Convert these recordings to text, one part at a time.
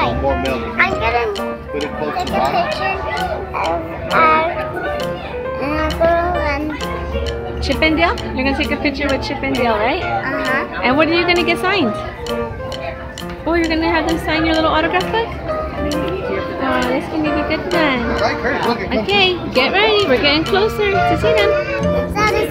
Why? More milk. I'm gonna Put it close take a picture of our and Uncle and Chip and Dale? You're gonna take a picture with Chip and Dale, right? uh-huh. And what are you gonna get signed? Oh, you're gonna have them sign your little autograph book? Oh, that's gonna be a good one. Right, Curtis, look, it comes- Okay, get ready. We're getting closer to see them. It's not a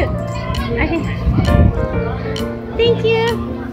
cute. Okay. Thank you.